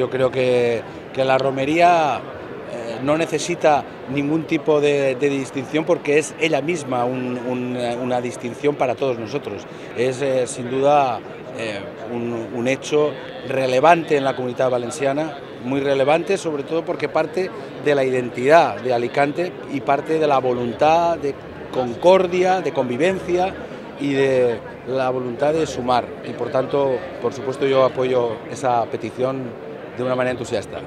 Yo creo que, la romería eh, no necesita ningún tipo de, distinción porque es ella misma un, una distinción para todos nosotros. Es eh, sin duda eh, un, un, hecho relevante en la comunidad valenciana, muy relevante sobre todo porque parte de la identidad de Alicante y parte de la voluntad de concordia, de convivencia y de la voluntad de sumar. Y por tanto, por supuesto, yo apoyo esa petición de una manera entusiasta.